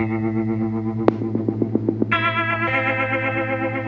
Thank mm-hmm. you.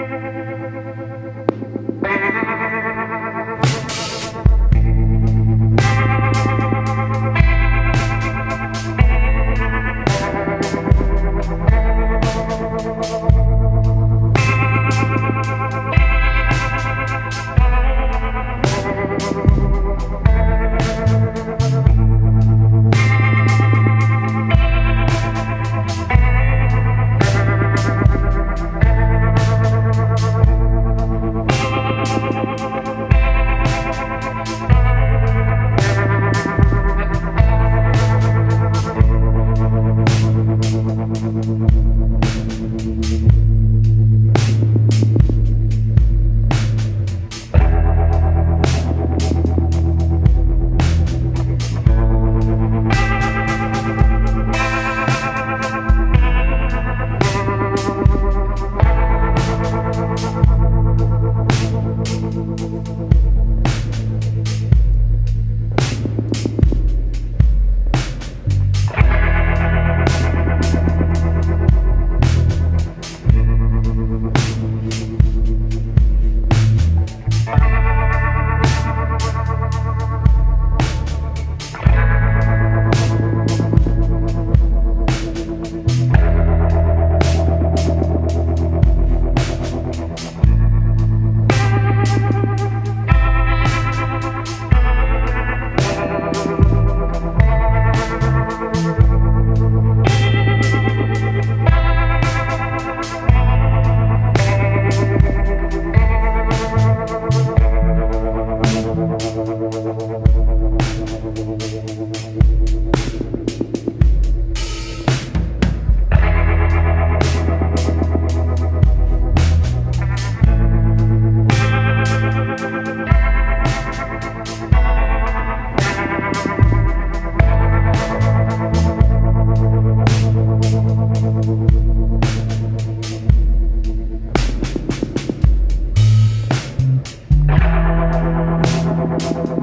Thank you.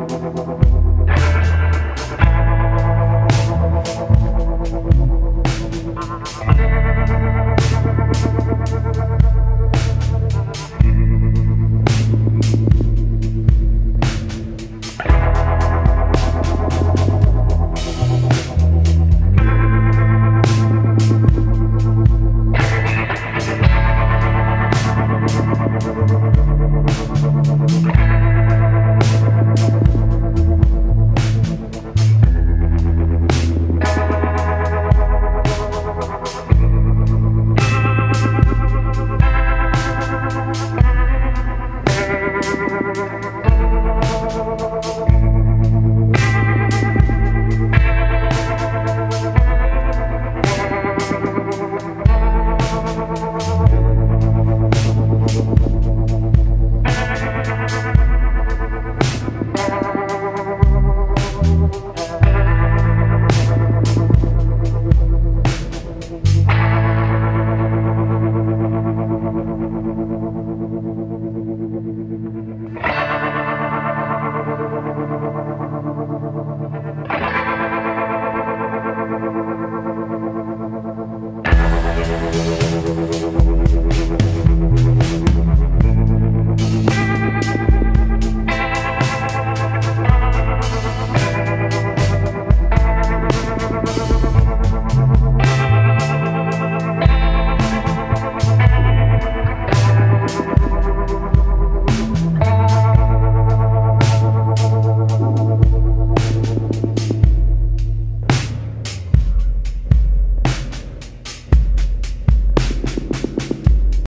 Thank